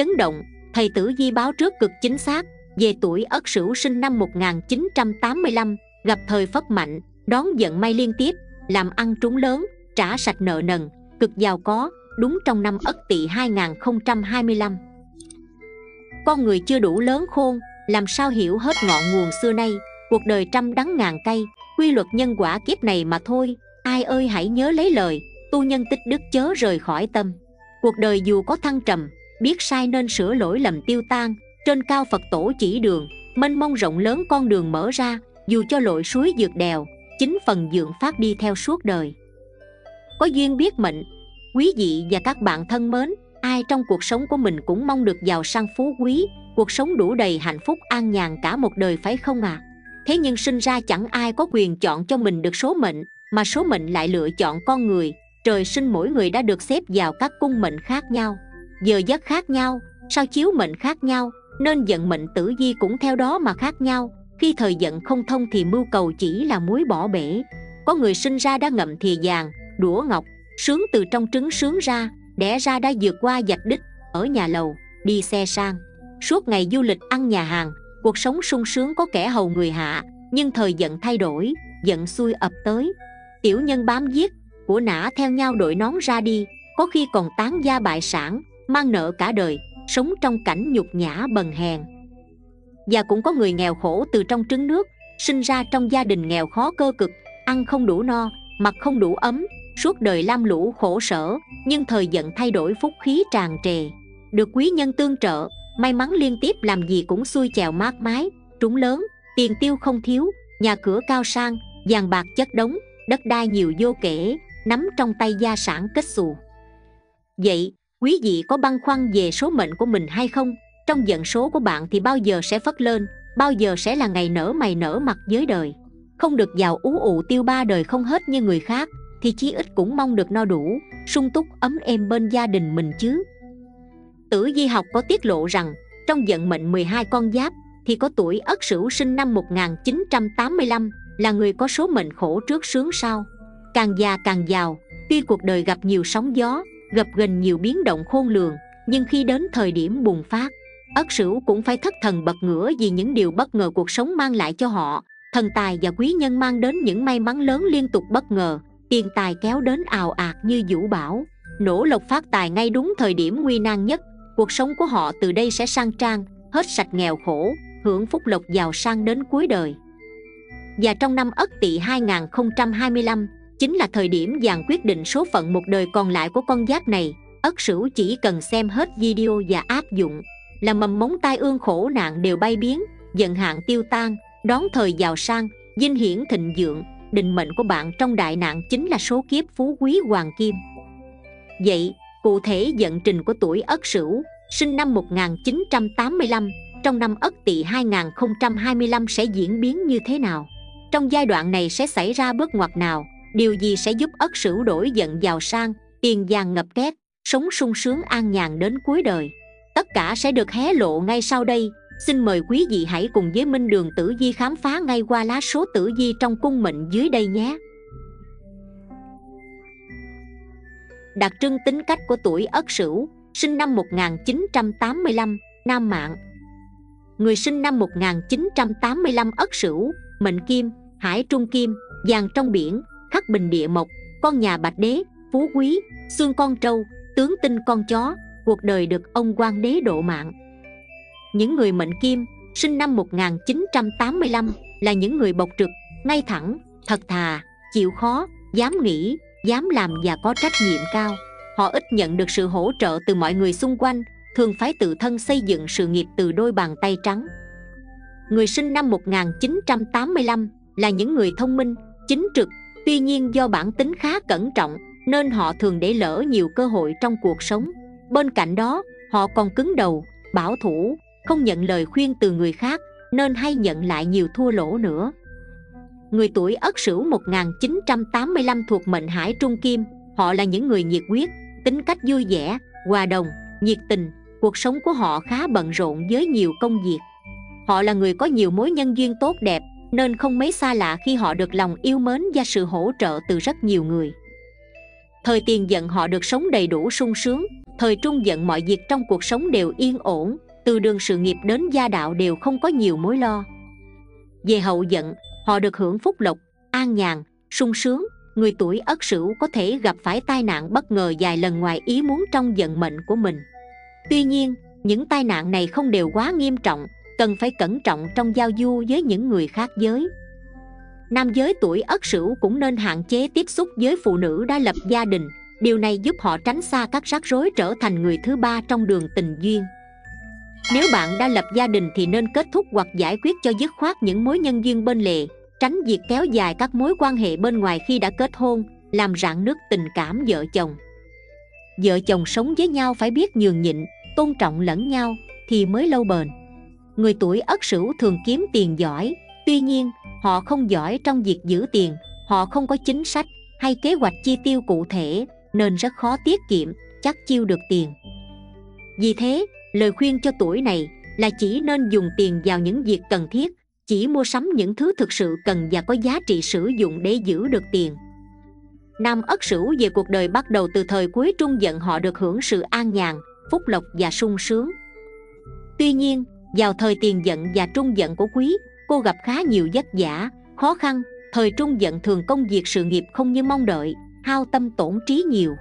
chấn động, thầy tử di báo trước cực chính xác, về tuổi ất sửu sinh năm 1985 gặp thời phất mạnh, đón giận may liên tiếp, làm ăn trúng lớn, trả sạch nợ nần, cực giàu có, đúng trong năm ất tỵ 2025 con người chưa đủ lớn khôn, làm sao hiểu hết ngọn nguồn xưa nay, cuộc đời trăm đắng ngàn cay, quy luật nhân quả kiếp này mà thôi, ai ơi hãy nhớ lấy lời, tu nhân tích đức chớ rời khỏi tâm. Cuộc đời dù có thăng trầm biết sai nên sửa lỗi lầm tiêu tan. Trên cao phật tổ chỉ đường, mênh mông rộng lớn con đường mở ra, dù cho lội suối dược đèo, chính phần dượng phát đi theo suốt đời. Có duyên biết mệnh, quý vị và các bạn thân mến, ai trong cuộc sống của mình cũng mong được giàu sang phú quý, cuộc sống đủ đầy hạnh phúc an nhàn cả một đời phải không à thế nhưng sinh ra chẳng ai có quyền chọn cho mình được số mệnh, mà số mệnh lại lựa chọn con người. Trời sinh mỗi người đã được xếp vào các cung mệnh khác nhau giờ giấc khác nhau, sao chiếu mệnh khác nhau, nên vận mệnh tử di cũng theo đó mà khác nhau. Khi thời vận không thông thì mưu cầu chỉ là muối bỏ bể. Có người sinh ra đã ngậm thìa vàng, đũa ngọc, sướng từ trong trứng sướng ra, đẻ ra đã vượt qua dạch đích, ở nhà lầu, đi xe sang. Suốt ngày du lịch ăn nhà hàng, cuộc sống sung sướng có kẻ hầu người hạ, nhưng thời vận thay đổi, giận xuôi ập tới. Tiểu nhân bám giết, của nã theo nhau đội nón ra đi, có khi còn tán gia bại sản mang nợ cả đời, sống trong cảnh nhục nhã bần hèn. Và cũng có người nghèo khổ từ trong trứng nước, sinh ra trong gia đình nghèo khó cơ cực, ăn không đủ no, mặc không đủ ấm, suốt đời lam lũ khổ sở, nhưng thời giận thay đổi phúc khí tràn trề. Được quý nhân tương trợ, may mắn liên tiếp làm gì cũng xuôi chèo mát mái, trúng lớn, tiền tiêu không thiếu, nhà cửa cao sang, vàng bạc chất đống, đất đai nhiều vô kể, nắm trong tay gia sản kết xù. Vậy quý vị có băn khoăn về số mệnh của mình hay không? Trong vận số của bạn thì bao giờ sẽ phất lên? Bao giờ sẽ là ngày nở mày nở mặt với đời? Không được giàu ú ụ tiêu ba đời không hết như người khác, thì chí ít cũng mong được no đủ, sung túc ấm êm bên gia đình mình chứ. Tử di học có tiết lộ rằng, trong vận mệnh 12 con giáp, thì có tuổi ất sửu sinh năm 1985 là người có số mệnh khổ trước sướng sau. Càng già càng giàu, tuy cuộc đời gặp nhiều sóng gió gặp gần nhiều biến động khôn lường, nhưng khi đến thời điểm bùng phát, ất sửu cũng phải thất thần bật ngửa vì những điều bất ngờ cuộc sống mang lại cho họ. Thần tài và quý nhân mang đến những may mắn lớn liên tục bất ngờ, tiền tài kéo đến ào ạt như vũ bão. Nổ lộc phát tài ngay đúng thời điểm nguy nan nhất, cuộc sống của họ từ đây sẽ sang trang, hết sạch nghèo khổ, hưởng phúc lộc giàu sang đến cuối đời. Và trong năm Ất Tỵ 2025 chính là thời điểm vàng quyết định số phận một đời còn lại của con giáp này. Ất Sửu chỉ cần xem hết video và áp dụng, là mầm móng tai ương khổ nạn đều bay biến dần hạn tiêu tan, đón thời giàu sang dinh hiển thịnh vượng. Định mệnh của bạn trong đại nạn chính là số kiếp phú quý hoàng kim. Vậy, cụ thể vận trình của tuổi Ất Sửu, sinh năm 1985 trong năm Ất Tỵ 2025 sẽ diễn biến như thế nào? Trong giai đoạn này sẽ xảy ra bước ngoặt nào? Điều gì sẽ giúp ất sửu đổi giận giàu sang, tiền vàng ngập két sống sung sướng an nhàn đến cuối đời? Tất cả sẽ được hé lộ ngay sau đây. Xin mời quý vị hãy cùng với minh đường tử di khám phá ngay qua lá số tử di trong cung mệnh dưới đây nhé. Đặc trưng tính cách của tuổi ất sửu sinh năm 1985 nam mạng. Người sinh năm 1985 ất sửu mệnh kim, hải trung kim, vàng trong biển khắc bình địa mộc con nhà bạch đế phú quý xương con trâu tướng tinh con chó cuộc đời được ông quan đế độ mạng. Những người mệnh kim sinh năm 1985 là những người bộc trực ngay thẳng thật thà chịu khó dám nghĩ dám làm và có trách nhiệm cao. Họ ít nhận được sự hỗ trợ từ mọi người xung quanh thường phải tự thân xây dựng sự nghiệp từ đôi bàn tay trắng. Người sinh năm 1985 là những người thông minh, chính trực Tuy nhiên do bản tính khá cẩn trọng nên họ thường để lỡ nhiều cơ hội trong cuộc sống. Bên cạnh đó, họ còn cứng đầu, bảo thủ, không nhận lời khuyên từ người khác nên hay nhận lại nhiều thua lỗ nữa. Người tuổi Ất Sửu 1985 thuộc mệnh Hải Trung Kim Họ là những người nhiệt huyết, tính cách vui vẻ, hòa đồng, nhiệt tình Cuộc sống của họ khá bận rộn với nhiều công việc. Họ là người có nhiều mối nhân duyên tốt đẹp nên không mấy xa lạ khi họ được lòng yêu mến và sự hỗ trợ từ rất nhiều người. Thời tiền giận họ được sống đầy đủ sung sướng, thời trung dận mọi việc trong cuộc sống đều yên ổn, từ đường sự nghiệp đến gia đạo đều không có nhiều mối lo. Về hậu dận họ được hưởng phúc lộc, an nhàn, sung sướng, người tuổi ất sửu có thể gặp phải tai nạn bất ngờ vài lần ngoài ý muốn trong vận mệnh của mình. Tuy nhiên, những tai nạn này không đều quá nghiêm trọng cần phải cẩn trọng trong giao du với những người khác giới. Nam giới tuổi ất sửu cũng nên hạn chế tiếp xúc với phụ nữ đã lập gia đình. Điều này giúp họ tránh xa các rắc rối trở thành người thứ ba trong đường tình duyên. Nếu bạn đã lập gia đình thì nên kết thúc hoặc giải quyết cho dứt khoát những mối nhân duyên bên lề, tránh việc kéo dài các mối quan hệ bên ngoài khi đã kết hôn, làm rạn nứt tình cảm vợ chồng. Vợ chồng sống với nhau phải biết nhường nhịn, tôn trọng lẫn nhau thì mới lâu bền người tuổi ất sửu thường kiếm tiền giỏi. Tuy nhiên họ không giỏi trong việc giữ tiền họ không có chính sách hay kế hoạch chi tiêu cụ thể nên rất khó tiết kiệm chắc chiêu được tiền. Vì thế lời khuyên cho tuổi này là chỉ nên dùng tiền vào những việc cần thiết chỉ mua sắm những thứ thực sự cần và có giá trị sử dụng để giữ được tiền. Nam Ất Sửu về cuộc đời bắt đầu từ thời cuối trung dận họ được hưởng sự an nhàn, phúc lộc và sung sướng. Tuy nhiên, vào thời tiền giận và trung giận của quý, cô gặp khá nhiều vất vả, khó khăn. Thời trung giận thường công việc sự nghiệp không như mong đợi, hao tâm tổn trí nhiều.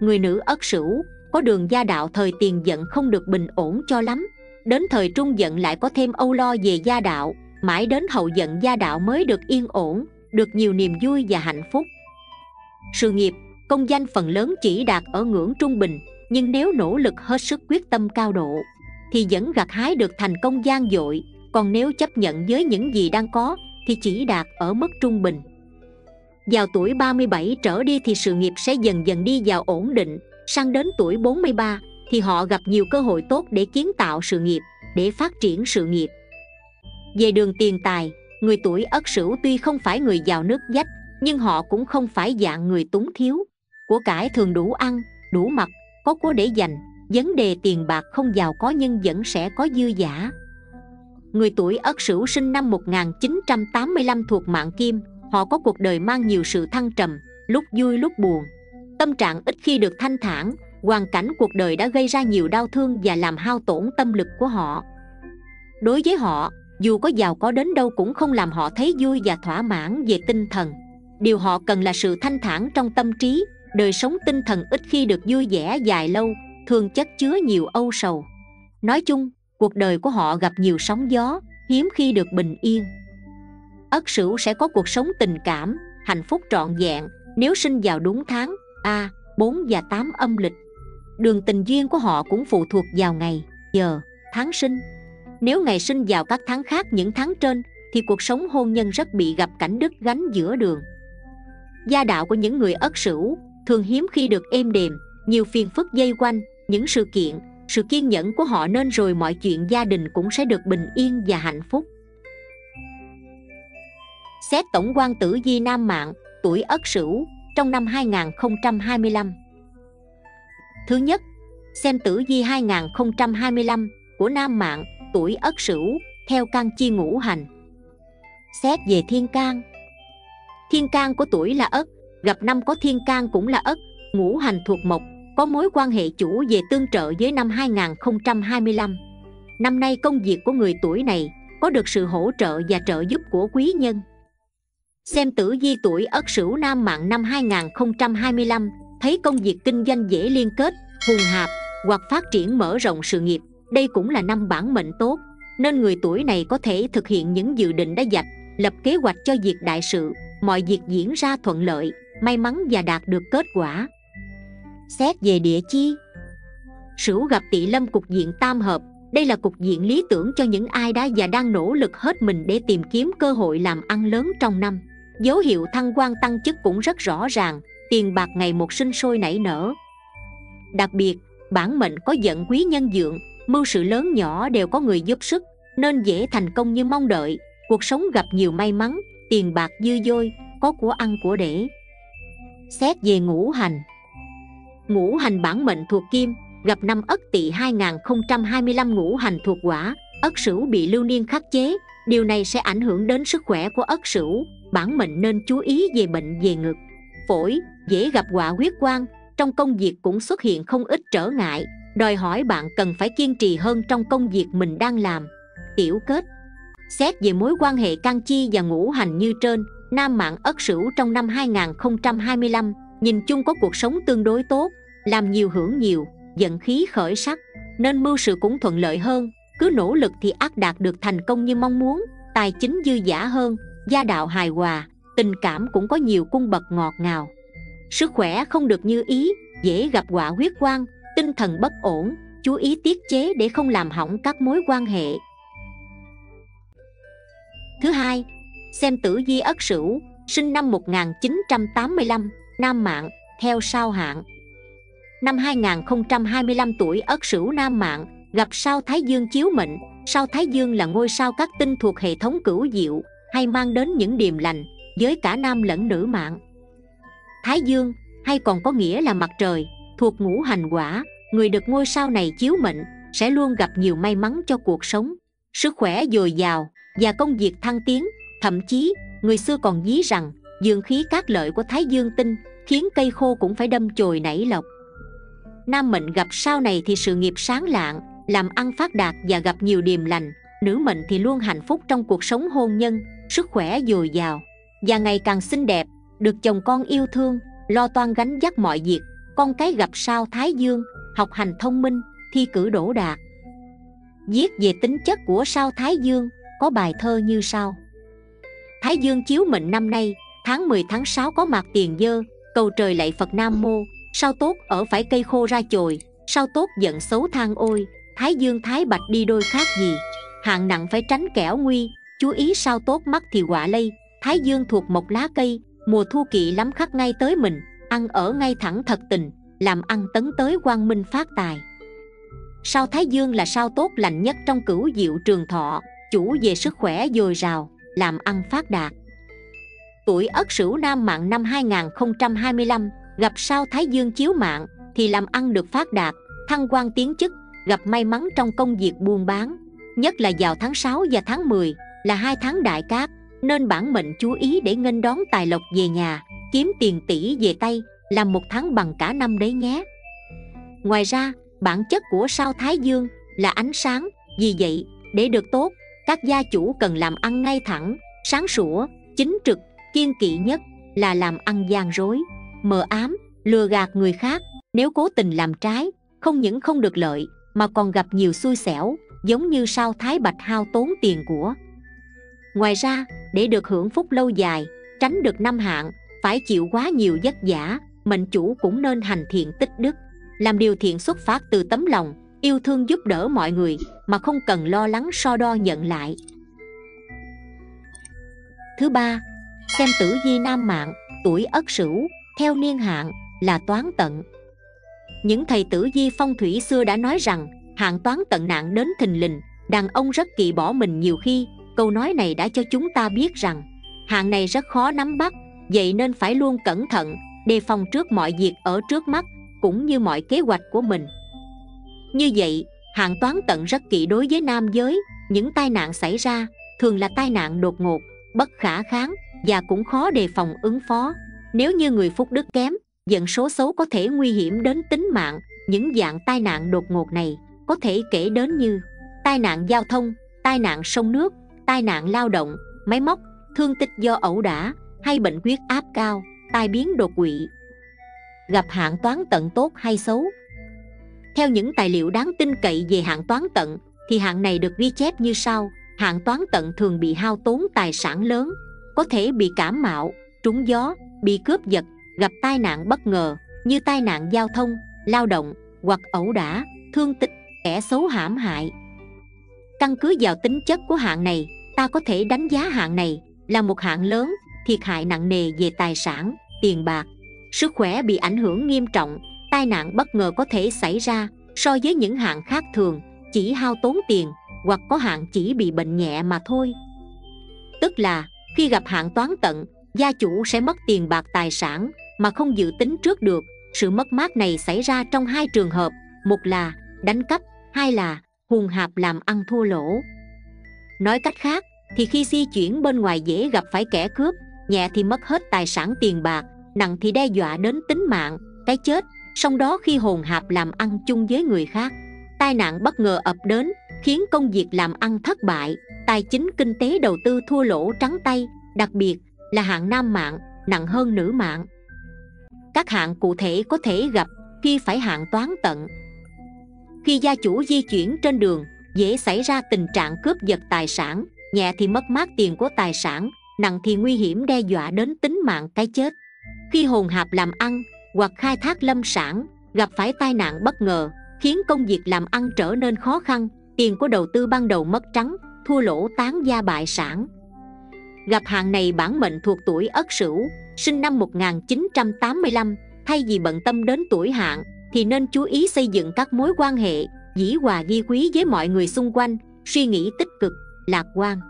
Người nữ Ất Sửu có đường gia đạo thời tiền giận không được bình ổn cho lắm. Đến thời trung giận lại có thêm âu lo về gia đạo, mãi đến hậu giận gia đạo mới được yên ổn, được nhiều niềm vui và hạnh phúc sự nghiệp công danh phần lớn chỉ đạt ở ngưỡng trung bình nhưng nếu nỗ lực hết sức quyết tâm cao độ thì vẫn gặt hái được thành công gian dội. Còn nếu chấp nhận với những gì đang có, thì chỉ đạt ở mức trung bình. Vào tuổi 37 trở đi thì sự nghiệp sẽ dần dần đi vào ổn định. Sang đến tuổi 43 thì họ gặp nhiều cơ hội tốt để kiến tạo sự nghiệp, để phát triển sự nghiệp. Về đường tiền tài, người tuổi ất sửu tuy không phải người giàu nước dách, nhưng họ cũng không phải dạng người túng thiếu. Của cải thường đủ ăn, đủ mặc, có của để dành vấn đề tiền bạc không giàu có nhưng vẫn sẽ có dư giả. Người tuổi ất sửu sinh năm 1985 thuộc mạng kim, họ có cuộc đời mang nhiều sự thăng trầm, lúc vui lúc buồn. Tâm trạng ít khi được thanh thản, hoàn cảnh cuộc đời đã gây ra nhiều đau thương và làm hao tổn tâm lực của họ. Đối với họ, dù có giàu có đến đâu cũng không làm họ thấy vui và thỏa mãn về tinh thần. Điều họ cần là sự thanh thản trong tâm trí, đời sống tinh thần ít khi được vui vẻ dài lâu thường chất chứa nhiều âu sầu. Nói chung, cuộc đời của họ gặp nhiều sóng gió, hiếm khi được bình yên. Ất sửu sẽ có cuộc sống tình cảm, hạnh phúc trọn vẹn nếu sinh vào đúng tháng a 4 và 8 âm lịch. Đường tình duyên của họ cũng phụ thuộc vào ngày, giờ, tháng sinh. Nếu ngày sinh vào các tháng khác những tháng trên, thì cuộc sống hôn nhân rất bị gặp cảnh đứt gánh giữa đường. Gia đạo của những người ất sửu thường hiếm khi được êm đềm, nhiều phiền phức dây quanh những sự kiện sự kiên nhẫn của họ nên rồi mọi chuyện gia đình cũng sẽ được bình yên và hạnh phúc. Xét tổng quan tử di nam mạng tuổi ất sửu trong năm 2025 Thứ nhất, xem tử di 2025 của nam mạng tuổi ất sửu theo căn chi ngũ hành. Xét về thiên can thiên can của tuổi là ất gặp năm có thiên can cũng là ất ngũ hành thuộc mộc có mối quan hệ chủ về tương trợ với năm 2025 năm nay công việc của người tuổi này có được sự hỗ trợ và trợ giúp của quý nhân. Xem tử di tuổi ất sửu nam mạng năm 2025 thấy công việc kinh doanh dễ liên kết, hùng hạp, hoặc phát triển mở rộng sự nghiệp, đây cũng là năm bản mệnh tốt, nên người tuổi này có thể thực hiện những dự định đã dạch, lập kế hoạch cho việc đại sự, mọi việc diễn ra thuận lợi, may mắn và đạt được kết quả xét về địa chi? Sửu gặp tỵ lâm cục diện tam hợp. Đây là cục diện lý tưởng cho những ai đã và đang nỗ lực hết mình để tìm kiếm cơ hội làm ăn lớn trong năm. Dấu hiệu thăng quan tăng chức cũng rất rõ ràng. Tiền bạc ngày một sinh sôi nảy nở. Đặc biệt, bản mệnh có giận quý nhân dượng. Mưu sự lớn nhỏ đều có người giúp sức, nên dễ thành công như mong đợi. Cuộc sống gặp nhiều may mắn, tiền bạc dư dôi, có của ăn của để. Xét về ngũ hành ngũ hành bản mệnh thuộc kim, gặp năm ất tỵ 2025 ngũ hành thuộc quả, ất sửu bị lưu niên khắc chế. Điều này sẽ ảnh hưởng đến sức khỏe của ất sửu, bản mệnh nên chú ý về bệnh về ngực. Phổi, dễ gặp quả huyết quang, trong công việc cũng xuất hiện không ít trở ngại. Đòi hỏi bạn cần phải kiên trì hơn trong công việc mình đang làm. Tiểu kết. Xét về mối quan hệ can chi và ngũ hành như trên, nam mạng ất sửu trong năm 2025 nhìn chung có cuộc sống tương đối tốt, làm nhiều hưởng nhiều, dẫn khí khởi sắc, nên mưu sự cũng thuận lợi hơn. Cứ nỗ lực thì ác đạt được thành công như mong muốn, tài chính dư giả hơn, gia đạo hài hòa, tình cảm cũng có nhiều cung bậc ngọt ngào. Sức khỏe không được như ý, dễ gặp quả huyết quang, tinh thần bất ổn, chú ý tiết chế để không làm hỏng các mối quan hệ. Thứ hai, xem tử di ất sửu, sinh năm 1985 nam mạng, theo sao hạn năm 2025 tuổi, ất sửu nam mạng, gặp sao thái dương chiếu mệnh. Sao thái dương là ngôi sao các tinh thuộc hệ thống cửu diệu, hay mang đến những điềm lành với cả nam lẫn nữ mạng. Thái dương, hay còn có nghĩa là mặt trời, thuộc ngũ hành quả, người được ngôi sao này chiếu mệnh, sẽ luôn gặp nhiều may mắn cho cuộc sống, sức khỏe dồi dào và công việc thăng tiến. Thậm chí, người xưa còn ví rằng, dương khí các lợi của thái dương tinh khiến cây khô cũng phải đâm chồi nảy lộc nam mệnh gặp sao này thì sự nghiệp sáng lạng, làm ăn phát đạt và gặp nhiều điềm lành, nữ mệnh thì luôn hạnh phúc trong cuộc sống hôn nhân, sức khỏe dồi dào và ngày càng xinh đẹp, được chồng con yêu thương, lo toan gánh dắt mọi việc. Con cái gặp sao thái dương, học hành thông minh, thi cử đỗ đạt. Viết về tính chất của sao thái dương, có bài thơ như sau. Thái dương chiếu mệnh năm nay, tháng 10 tháng 6 có mặt tiền dơ cầu trời lạy phật nam mô, sao tốt ở phải cây khô ra chồi, sao tốt giận xấu than ôi, thái dương thái bạch đi đôi khác gì. Hạng nặng phải tránh kẻo nguy, chú ý sao tốt mắt thì quả lây, thái dương thuộc một lá cây, mùa thu kỵ lắm khắc ngay tới mình, ăn ở ngay thẳng thật tình, làm ăn tấn tới quang minh phát tài. Sao thái dương là sao tốt lành nhất trong cửu diệu trường thọ, chủ về sức khỏe dồi dào, làm ăn phát đạt tuổi ất sửu nam mạng năm 2025 gặp sao thái dương chiếu mạng, thì làm ăn được phát đạt, thăng quan tiến chức, gặp may mắn trong công việc buôn bán. Nhất là vào tháng 6 và tháng 10 là hai tháng đại cát, nên bản mệnh chú ý để nghênh đón tài lộc về nhà, kiếm tiền tỷ về tay, làm một tháng bằng cả năm đấy nhé. Ngoài ra, bản chất của sao thái dương là ánh sáng, vì vậy, để được tốt, các gia chủ cần làm ăn ngay thẳng, sáng sủa, chính trực kiên kỵ nhất là làm ăn gian rối, mờ ám, lừa gạt người khác. Nếu cố tình làm trái, không những không được lợi, mà còn gặp nhiều xui xẻo, giống như sao thái bạch hao tốn tiền của. Ngoài ra, để được hưởng phúc lâu dài, tránh được năm hạn phải chịu quá nhiều vất vả, mệnh chủ cũng nên hành thiện tích đức. Làm điều thiện xuất phát từ tấm lòng, yêu thương giúp đỡ mọi người, mà không cần lo lắng so đo nhận lại. Thứ ba xem tử vi nam mạng, tuổi ất sửu, theo niên hạn, là toán tận. Những thầy tử vi phong thủy xưa đã nói rằng, hạn toán tận nạn đến thình lình, đàn ông rất kỵ bỏ mình nhiều khi, câu nói này đã cho chúng ta biết rằng, hạn này rất khó nắm bắt, vậy nên phải luôn cẩn thận, đề phòng trước mọi việc ở trước mắt, cũng như mọi kế hoạch của mình. Như vậy, hạn toán tận rất kỵ đối với nam giới, những tai nạn xảy ra, thường là tai nạn đột ngột, bất khả kháng và cũng khó đề phòng ứng phó. Nếu như người phúc đức kém, dẫn số xấu có thể nguy hiểm đến tính mạng. Những dạng tai nạn đột ngột này có thể kể đến như tai nạn giao thông, tai nạn sông nước, tai nạn lao động, máy móc, thương tích do ẩu đả hay bệnh huyết áp cao, tai biến đột quỵ, gặp hạn toán tận tốt hay xấu. Theo những tài liệu đáng tin cậy về hạn toán tận, thì hạn này được ghi chép như sau. Hạn toán tận thường bị hao tốn tài sản lớn có thể bị cảm mạo, trúng gió, bị cướp giật, gặp tai nạn bất ngờ, như tai nạn giao thông, lao động, hoặc ẩu đả, thương tích, kẻ xấu hãm hại. Căn cứ vào tính chất của hạn này, ta có thể đánh giá hạn này là một hạn lớn, thiệt hại nặng nề về tài sản, tiền bạc. Sức khỏe bị ảnh hưởng nghiêm trọng, tai nạn bất ngờ có thể xảy ra so với những hạn khác thường, chỉ hao tốn tiền, hoặc có hạn chỉ bị bệnh nhẹ mà thôi. Tức là khi gặp hạn toán tận, gia chủ sẽ mất tiền bạc tài sản mà không dự tính trước được. Sự mất mát này xảy ra trong hai trường hợp, một là đánh cắp, hai là hùng hạp làm ăn thua lỗ. Nói cách khác, thì khi di chuyển bên ngoài dễ gặp phải kẻ cướp, nhẹ thì mất hết tài sản tiền bạc, nặng thì đe dọa đến tính mạng, cái chết. Song đó khi hồn hạp làm ăn chung với người khác, Tai nạn bất ngờ ập đến Khiến công việc làm ăn thất bại, Tài chính kinh tế đầu tư thua lỗ trắng tay, Đặc biệt là hạng nam mạng, nặng hơn nữ mạng. Các hạng cụ thể có thể gặp khi phải hạng toán tận. Khi gia chủ di chuyển trên đường, Dễ xảy ra tình trạng cướp giật tài sản, Nhẹ thì mất mát tiền của tài sản, Nặng thì nguy hiểm đe dọa đến tính mạng cái chết. Khi hồn hạp làm ăn hoặc khai thác lâm sản, Gặp phải tai nạn bất ngờ, Khiến công việc làm ăn trở nên khó khăn Tiền của đầu tư ban đầu mất trắng Thua lỗ tán gia bại sản. Gặp hàng này bản mệnh thuộc tuổi Ất Sửu Sinh năm 1985 Thay vì bận tâm đến tuổi hạn Thì nên chú ý xây dựng các mối quan hệ Dĩ hòa ghi quý với mọi người xung quanh Suy nghĩ tích cực, lạc quan.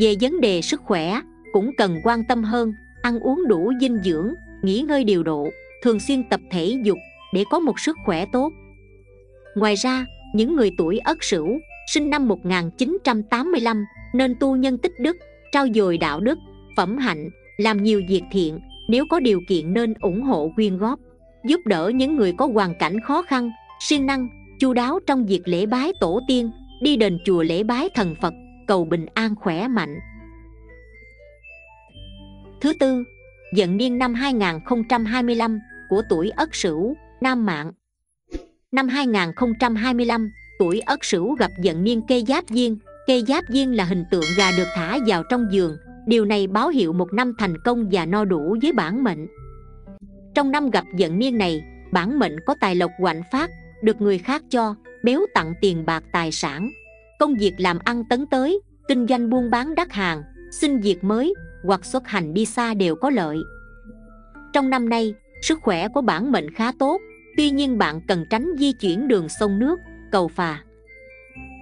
Về vấn đề sức khỏe Cũng cần quan tâm hơn Ăn uống đủ dinh dưỡng Nghỉ ngơi điều độ Thường xuyên tập thể dục Để có một sức khỏe tốt. Ngoài ra, những người tuổi Ất Sửu, sinh năm 1985 nên tu nhân tích đức, trao dồi đạo đức, phẩm hạnh, làm nhiều việc thiện, nếu có điều kiện nên ủng hộ quyên góp, giúp đỡ những người có hoàn cảnh khó khăn, siêng năng, chu đáo trong việc lễ bái tổ tiên, đi đền chùa lễ bái thần Phật, cầu bình an khỏe mạnh. Thứ tư, dận niên năm 2025 của tuổi Ất Sửu, Nam Mạng Năm 2025, tuổi Ất Sửu gặp dận niên kê giáp viên Kê giáp viên là hình tượng gà được thả vào trong giường. Điều này báo hiệu một năm thành công và no đủ với bản mệnh. Trong năm gặp dận niên này, bản mệnh có tài lộc hoạnh phát Được người khác cho, béo tặng tiền bạc tài sản. Công việc làm ăn tấn tới, kinh doanh buôn bán đắt hàng Xin việc mới hoặc xuất hành đi xa đều có lợi. Trong năm nay, sức khỏe của bản mệnh khá tốt. Tuy nhiên bạn cần tránh di chuyển đường sông nước, cầu phà.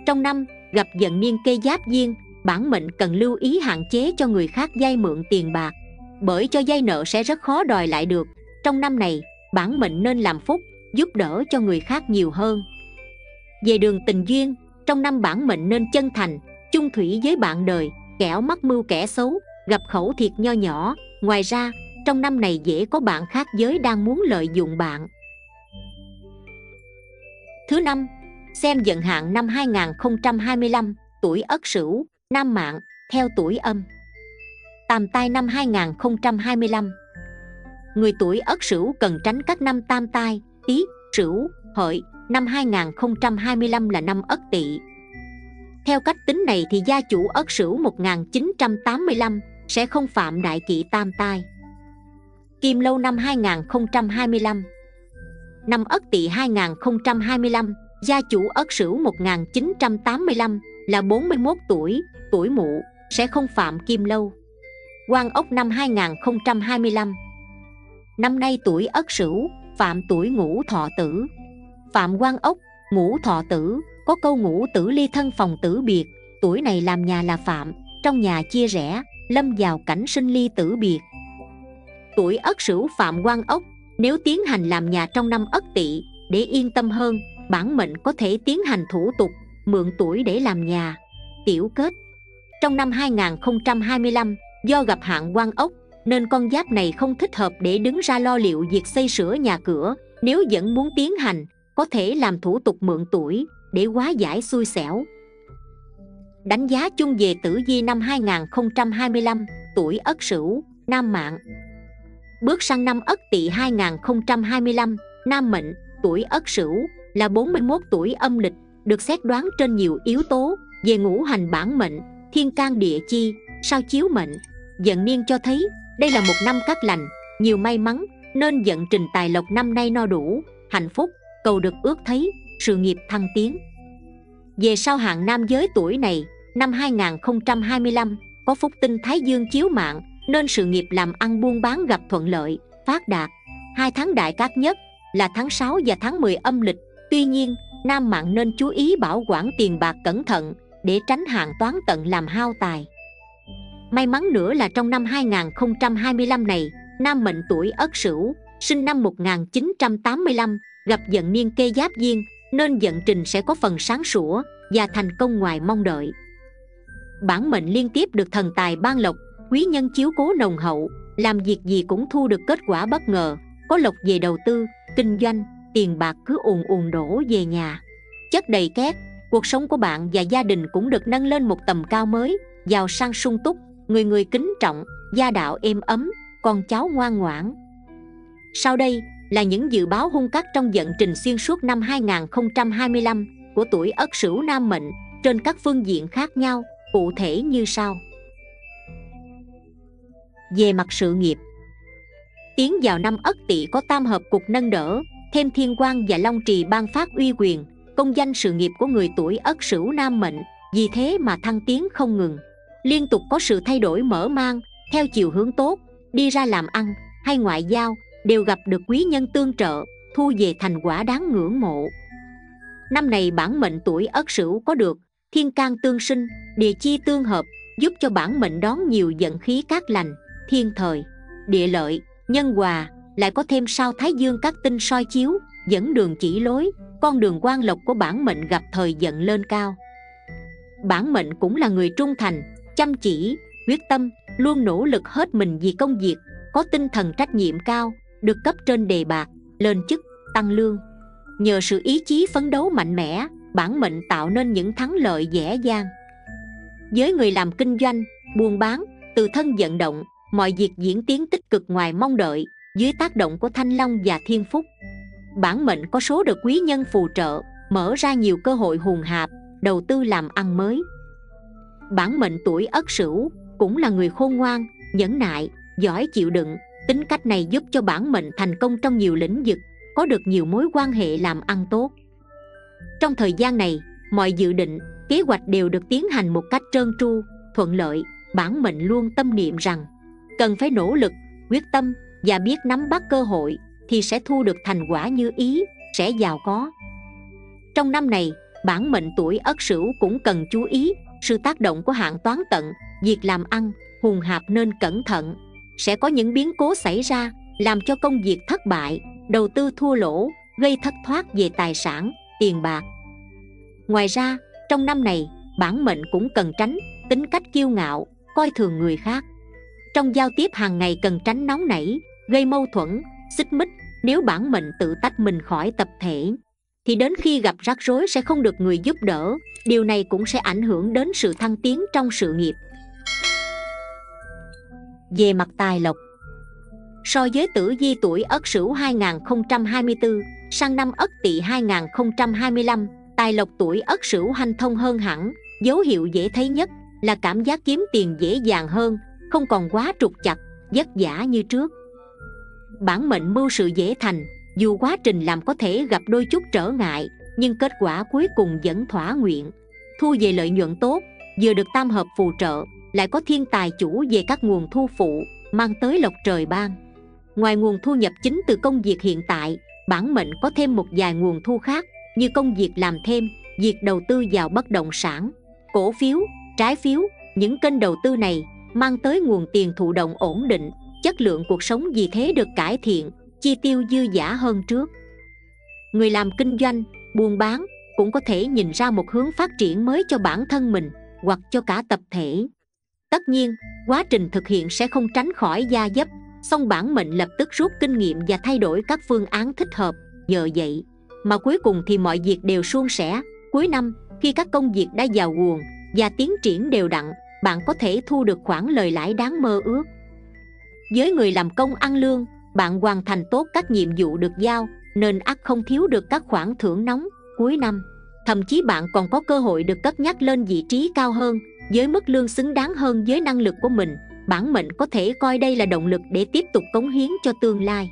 Trong năm, gặp dần niên cây giáp duyên Bản mệnh cần lưu ý hạn chế cho người khác vay mượn tiền bạc Bởi cho vay nợ sẽ rất khó đòi lại được. Trong năm này, bản mệnh nên làm phúc, giúp đỡ cho người khác nhiều hơn. Về đường tình duyên, trong năm bản mệnh nên chân thành, chung thủy với bạn đời Kẻo mắc mưu kẻ xấu, gặp khẩu thiệt nho nhỏ. Ngoài ra, trong năm này dễ có bạn khác giới đang muốn lợi dụng bạn. Thứ năm, xem vận hạn năm 2025, tuổi Ất Sửu, Nam Mạng, theo tuổi âm. Tam tai năm 2025. Người tuổi Ất Sửu cần tránh các năm tam tai, Tý, Sửu, Hợi. Năm 2025 là năm Ất Tỵ. Theo cách tính này thì gia chủ Ất Sửu 1985 sẽ không phạm đại kỵ tam tai. Kim Lâu năm 2025 Năm Ất Tỵ 2025, gia chủ Ất Sửu 1985 là 41 tuổi, tuổi mụ, sẽ không phạm kim lâu. Quan Ốc năm 2025 Năm nay tuổi Ất Sửu, phạm tuổi ngũ thọ tử. Phạm Quan Ốc, ngũ thọ tử, có câu ngũ tử ly thân phòng tử biệt, tuổi này làm nhà là phạm, trong nhà chia rẽ, lâm vào cảnh sinh ly tử biệt. Tuổi Ất Sửu phạm Quan Ốc nếu tiến hành làm nhà trong năm Ất Tỵ để yên tâm hơn, bản mệnh có thể tiến hành thủ tục mượn tuổi để làm nhà. Tiểu kết Trong năm 2025, do gặp hạn quan ốc nên con giáp này không thích hợp để đứng ra lo liệu việc xây sửa nhà cửa. Nếu vẫn muốn tiến hành, có thể làm thủ tục mượn tuổi để hóa giải xui xẻo. Đánh giá chung về tử vi năm 2025, tuổi Ất Sửu, Nam Mạng Bước sang năm Ất Tỵ 2025, Nam Mệnh, tuổi Ất Sửu, là 41 tuổi âm lịch, được xét đoán trên nhiều yếu tố về ngũ hành bản mệnh, thiên can địa chi, sao chiếu mệnh. Dận niên cho thấy đây là một năm cát lành, nhiều may mắn, nên dận trình tài lộc năm nay no đủ, hạnh phúc, cầu được ước thấy, sự nghiệp thăng tiến. Về sau hạng nam giới tuổi này, năm 2025, có phúc tinh Thái Dương chiếu mạng, nên sự nghiệp làm ăn buôn bán gặp thuận lợi, phát đạt. Hai tháng đại cát nhất là tháng 6 và tháng 10 âm lịch. Tuy nhiên, nam mạng nên chú ý bảo quản tiền bạc cẩn thận để tránh hạn toán tận làm hao tài. May mắn nữa là trong năm 2025 này, nam mệnh tuổi Ất Sửu, sinh năm 1985, gặp dận niên kê giáp duyên, nên vận trình sẽ có phần sáng sủa và thành công ngoài mong đợi. Bản mệnh liên tiếp được thần tài ban lộc quý nhân chiếu cố nồng hậu làm việc gì cũng thu được kết quả bất ngờ. Có lộc về đầu tư kinh doanh tiền bạc cứ ùn ùn đổ về nhà. Chất đầy két cuộc sống của bạn và gia đình cũng được nâng lên một tầm cao mới. Giàu sang sung túc người người kính trọng gia đạo êm ấm con cháu ngoan ngoãn. Sau đây là những dự báo hung cắt trong vận trình xuyên suốt năm 2025 của tuổi Ất Sửu Nam Mệnh trên các phương diện khác nhau, cụ thể như sau. Về mặt sự nghiệp. Tiến vào năm Ất Tỵ có tam hợp cục nâng đỡ, thêm thiên quan và long trì ban phát uy quyền, công danh sự nghiệp của người tuổi Ất Sửu Nam Mệnh, vì thế mà thăng tiến không ngừng. Liên tục có sự thay đổi mở mang, theo chiều hướng tốt, đi ra làm ăn hay ngoại giao đều gặp được quý nhân tương trợ thu về thành quả đáng ngưỡng mộ. Năm này bản mệnh tuổi ất sửu có được thiên can tương sinh địa chi tương hợp giúp cho bản mệnh đón nhiều vận khí cát lành thiên thời, địa lợi, nhân hòa, lại có thêm sao thái dương các tinh soi chiếu, dẫn đường chỉ lối, con đường quan lộc của bản mệnh gặp thời vận lên cao. Bản mệnh cũng là người trung thành, chăm chỉ, quyết tâm, luôn nỗ lực hết mình vì công việc, có tinh thần trách nhiệm cao, được cấp trên đề bạc lên chức, tăng lương. Nhờ sự ý chí phấn đấu mạnh mẽ, bản mệnh tạo nên những thắng lợi dễ dàng. Với người làm kinh doanh, buôn bán, từ thân vận động mọi việc diễn tiến tích cực ngoài mong đợi, dưới tác động của thanh long và thiên phúc. Bản mệnh có số được quý nhân phù trợ, mở ra nhiều cơ hội hùng hạp, đầu tư làm ăn mới. Bản mệnh tuổi ất sửu cũng là người khôn ngoan, nhẫn nại, giỏi chịu đựng, tính cách này giúp cho bản mệnh thành công trong nhiều lĩnh vực, có được nhiều mối quan hệ làm ăn tốt. Trong thời gian này, mọi dự định, kế hoạch đều được tiến hành một cách trơn tru, thuận lợi, bản mệnh luôn tâm niệm rằng cần phải nỗ lực, quyết tâm và biết nắm bắt cơ hội thì sẽ thu được thành quả như ý, sẽ giàu có. Trong năm này, bản mệnh tuổi ất sửu cũng cần chú ý sự tác động của hạn toán tận, việc làm ăn, hùng hạp nên cẩn thận. Sẽ có những biến cố xảy ra làm cho công việc thất bại, đầu tư thua lỗ, gây thất thoát về tài sản, tiền bạc. Ngoài ra, trong năm này, bản mệnh cũng cần tránh tính cách kiêu ngạo, coi thường người khác trong giao tiếp hàng ngày cần tránh nóng nảy gây mâu thuẫn xích mích. Nếu bản mệnh tự tách mình khỏi tập thể thì đến khi gặp rắc rối sẽ không được người giúp đỡ. Điều này cũng sẽ ảnh hưởng đến sự thăng tiến trong sự nghiệp. Về mặt tài lộc so với tử di tuổi Ất Sửu 2024 sang năm Ất Tỵ 2025, tài lộc tuổi Ất Sửu hanh thông hơn hẳn, dấu hiệu dễ thấy nhất là cảm giác kiếm tiền dễ dàng hơn, không còn quá trục chặt, vất vả như trước. Bản mệnh mưu sự dễ thành, dù quá trình làm có thể gặp đôi chút trở ngại, nhưng kết quả cuối cùng vẫn thỏa nguyện. Thu về lợi nhuận tốt, vừa được tam hợp phù trợ, lại có thiên tài chủ về các nguồn thu phụ, mang tới lộc trời ban ngoài nguồn thu nhập chính từ công việc hiện tại bản mệnh có thêm một vài nguồn thu khác như công việc làm thêm việc đầu tư vào bất động sản cổ phiếu trái phiếu những kênh đầu tư này mang tới nguồn tiền thụ động ổn định, chất lượng cuộc sống vì thế được cải thiện, chi tiêu dư giả hơn trước. Người làm kinh doanh, buôn bán cũng có thể nhìn ra một hướng phát triển mới cho bản thân mình hoặc cho cả tập thể. Tất nhiên, quá trình thực hiện sẽ không tránh khỏi gia dấp, song bản mệnh lập tức rút kinh nghiệm và thay đổi các phương án thích hợp. Nhờ vậy mà cuối cùng thì mọi việc đều suôn sẻ. Cuối năm, khi các công việc đã vào guồng và tiến triển đều đặn bạn có thể thu được khoản lời lãi đáng mơ ước. Với người làm công ăn lương, bạn hoàn thành tốt các nhiệm vụ được giao, nên ắt không thiếu được các khoản thưởng nóng cuối năm. Thậm chí bạn còn có cơ hội được cất nhắc lên vị trí cao hơn, với mức lương xứng đáng hơn với năng lực của mình. Bản mệnh có thể coi đây là động lực để tiếp tục cống hiến cho tương lai.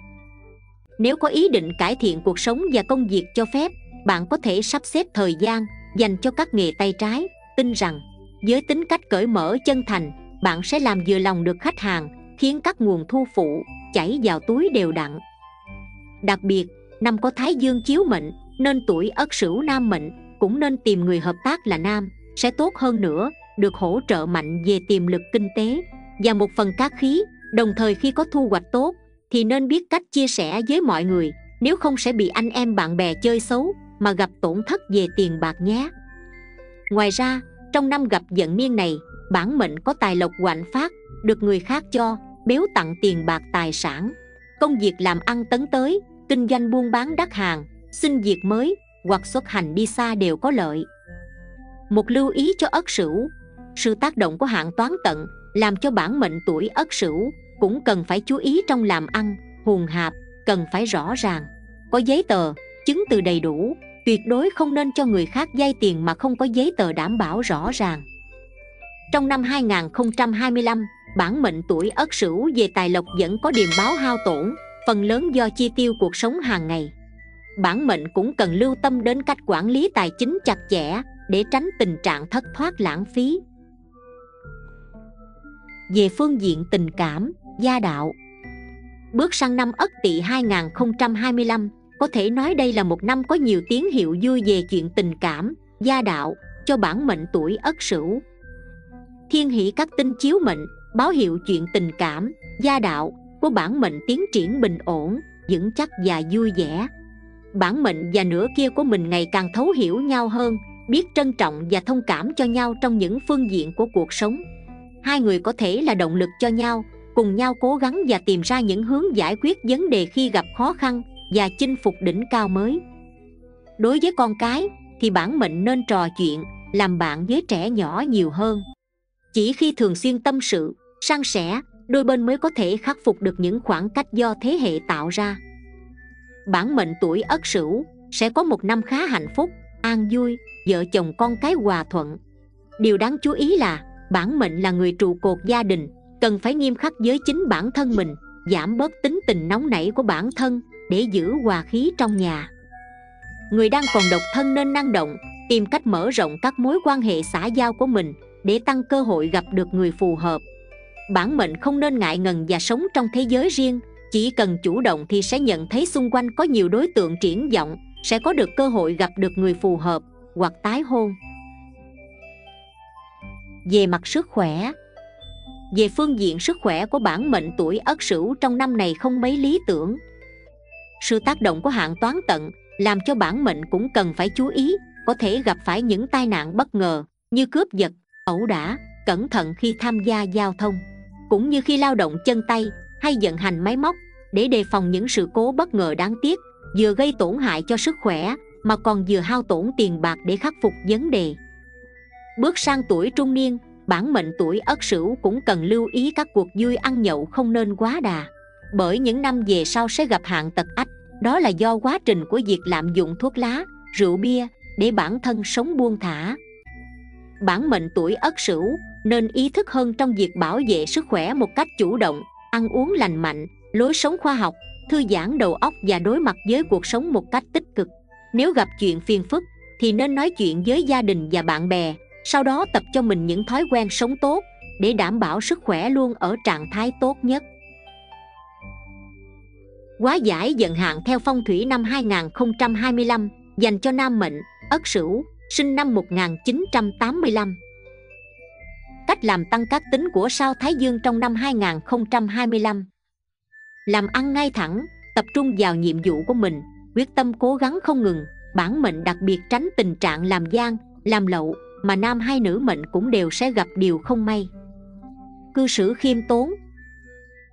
Nếu có ý định cải thiện cuộc sống và công việc cho phép, bạn có thể sắp xếp thời gian dành cho các nghề tay trái. Tin rằng với tính cách cởi mở, chân thành, bạn sẽ làm vừa lòng được khách hàng, khiến các nguồn thu phụ, chảy vào túi đều đặn. Đặc biệt, năm có thái dương chiếu mệnh, nên tuổi ất sửu nam mệnh, cũng nên tìm người hợp tác là nam, sẽ tốt hơn nữa, được hỗ trợ mạnh về tiềm lực kinh tế và một phần cá khí. Đồng thời khi có thu hoạch tốt, thì nên biết cách chia sẻ với mọi người, nếu không sẽ bị anh em bạn bè chơi xấu mà gặp tổn thất về tiền bạc nhé. Ngoài ra trong năm gặp vận niên này, bản mệnh có tài lộc hoạnh phát, được người khác cho béo tặng tiền bạc tài sản. Công việc làm ăn tấn tới, kinh doanh buôn bán đắt hàng, xin việc mới, hoặc xuất hành đi xa đều có lợi. Một lưu ý cho ất sửu, sự tác động của hạn toán tận, làm cho bản mệnh tuổi ất sửu, cũng cần phải chú ý trong làm ăn hùn hạp, cần phải rõ ràng. Có giấy tờ, chứng từ đầy đủ tuyệt đối không nên cho người khác vay tiền mà không có giấy tờ đảm bảo rõ ràng. Trong năm 2025 bản mệnh tuổi ất sửu về tài lộc vẫn có điềm báo hao tổn, phần lớn do chi tiêu cuộc sống hàng ngày. Bản mệnh cũng cần lưu tâm đến cách quản lý tài chính chặt chẽ để tránh tình trạng thất thoát lãng phí. Về phương diện tình cảm, gia đạo. Bước sang năm ất tỵ 2025 có thể nói đây là một năm có nhiều tín hiệu vui về chuyện tình cảm, gia đạo, cho bản mệnh tuổi ất sửu. Thiên hỷ các tinh chiếu mệnh, báo hiệu chuyện tình cảm, gia đạo của bản mệnh tiến triển bình ổn, vững chắc và vui vẻ. Bản mệnh và nửa kia của mình ngày càng thấu hiểu nhau hơn, biết trân trọng và thông cảm cho nhau trong những phương diện của cuộc sống. Hai người có thể là động lực cho nhau, cùng nhau cố gắng và tìm ra những hướng giải quyết vấn đề khi gặp khó khăn và chinh phục đỉnh cao mới. Đối với con cái, thì bản mệnh nên trò chuyện, làm bạn với trẻ nhỏ nhiều hơn. Chỉ khi thường xuyên tâm sự, san sẻ, đôi bên mới có thể khắc phục được những khoảng cách do thế hệ tạo ra. Bản mệnh tuổi ất sửu sẽ có một năm khá hạnh phúc, an vui, vợ chồng con cái hòa thuận. Điều đáng chú ý là, bản mệnh là người trụ cột gia đình, cần phải nghiêm khắc với chính bản thân mình, giảm bớt tính tình nóng nảy của bản thân để giữ hòa khí trong nhà. Người đang còn độc thân nên năng động, tìm cách mở rộng các mối quan hệ xã giao của mình để tăng cơ hội gặp được người phù hợp. Bản mệnh không nên ngại ngần và sống trong thế giới riêng, chỉ cần chủ động thì sẽ nhận thấy xung quanh có nhiều đối tượng triển vọng, sẽ có được cơ hội gặp được người phù hợp, hoặc tái hôn. Về mặt sức khỏe, về phương diện sức khỏe của bản mệnh tuổi ất sửu trong năm này không mấy lý tưởng sự tác động của hạn toán tận làm cho bản mệnh cũng cần phải chú ý, có thể gặp phải những tai nạn bất ngờ như cướp giật, ẩu đả, cẩn thận khi tham gia giao thông, cũng như khi lao động chân tay hay vận hành máy móc để đề phòng những sự cố bất ngờ đáng tiếc, vừa gây tổn hại cho sức khỏe mà còn vừa hao tổn tiền bạc để khắc phục vấn đề. Bước sang tuổi trung niên, bản mệnh tuổi ất sửu cũng cần lưu ý các cuộc vui ăn nhậu không nên quá đà bởi những năm về sau sẽ gặp hạn tật ách, đó là do quá trình của việc lạm dụng thuốc lá, rượu bia để bản thân sống buông thả. Bản mệnh tuổi ất sửu nên ý thức hơn trong việc bảo vệ sức khỏe một cách chủ động, ăn uống lành mạnh, lối sống khoa học, thư giãn đầu óc và đối mặt với cuộc sống một cách tích cực. Nếu gặp chuyện phiền phức thì nên nói chuyện với gia đình và bạn bè, sau đó tập cho mình những thói quen sống tốt để đảm bảo sức khỏe luôn ở trạng thái tốt nhất. Quá giải dần hạn theo phong thủy năm 2025 dành cho nam mệnh Ất Sửu sinh năm 1985 Cách làm tăng các tính của sao Thái Dương trong năm 2025 Làm ăn ngay thẳng, tập trung vào nhiệm vụ của mình Quyết tâm cố gắng không ngừng Bản mệnh đặc biệt tránh tình trạng làm gian, làm lậu Mà nam hay nữ mệnh cũng đều sẽ gặp điều không may. Cư xử khiêm tốn.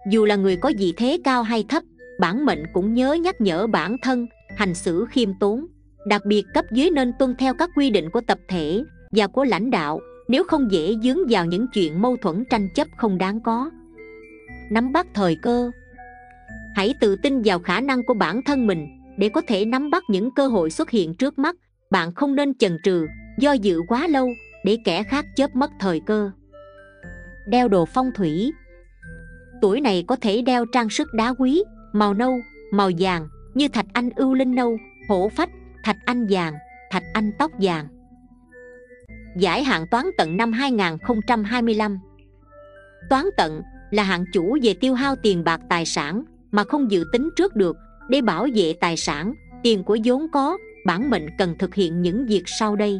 Dù là người có vị thế cao hay thấp bản mệnh cũng nhớ nhắc nhở bản thân hành xử khiêm tốn, đặc biệt cấp dưới nên tuân theo các quy định của tập thể và của lãnh đạo, nếu không dễ dướng vào những chuyện mâu thuẫn tranh chấp không đáng có. Nắm bắt thời cơ. Hãy tự tin vào khả năng của bản thân mình để có thể nắm bắt những cơ hội xuất hiện trước mắt. Bạn không nên chần chừ, do dự quá lâu để kẻ khác chớp mất thời cơ. Đeo đồ phong thủy. Tuổi này có thể đeo trang sức đá quý màu nâu, màu vàng, như thạch anh ưu linh nâu, hổ phách, thạch anh vàng, thạch anh tóc vàng. Giải hạn toán tận năm 2025 toán tận là hạng chủ về tiêu hao tiền bạc tài sản mà không dự tính trước được để bảo vệ tài sản, tiền của vốn có, bản mệnh cần thực hiện những việc sau đây.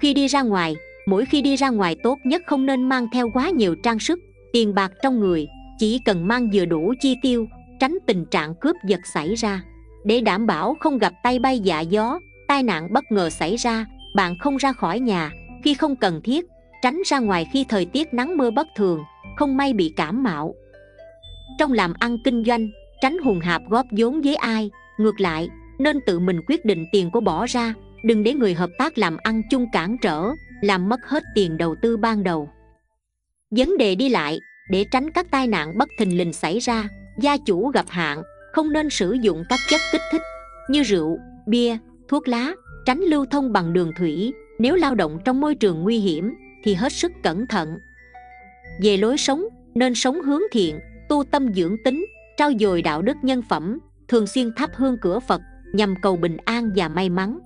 Khi đi ra ngoài, mỗi khi đi ra ngoài tốt nhất không nên mang theo quá nhiều trang sức, tiền bạc trong người, chỉ cần mang vừa đủ chi tiêu tránh tình trạng cướp giật xảy ra. Để đảm bảo không gặp tay bay dạ gió, tai nạn bất ngờ xảy ra, bạn không ra khỏi nhà, khi không cần thiết, tránh ra ngoài khi thời tiết nắng mưa bất thường, không may bị cảm mạo. Trong làm ăn kinh doanh, tránh hùng hạp góp vốn với ai. Ngược lại, nên tự mình quyết định tiền của bỏ ra, đừng để người hợp tác làm ăn chung cản trở, làm mất hết tiền đầu tư ban đầu. Vấn đề đi lại, để tránh các tai nạn bất thình lình xảy ra gia chủ gặp hạn, không nên sử dụng các chất kích thích như rượu, bia, thuốc lá, tránh lưu thông bằng đường thủy. Nếu lao động trong môi trường nguy hiểm thì hết sức cẩn thận. Về lối sống, nên sống hướng thiện, tu tâm dưỡng tính, trao dồi đạo đức nhân phẩm, thường xuyên thắp hương cửa phật, nhằm cầu bình an và may mắn.